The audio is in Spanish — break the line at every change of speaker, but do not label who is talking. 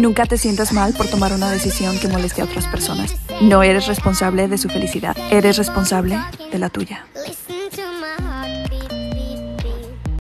Nunca te sientas mal por tomar una decisión que moleste a otras personas. No eres responsable de su felicidad, eres responsable de la tuya.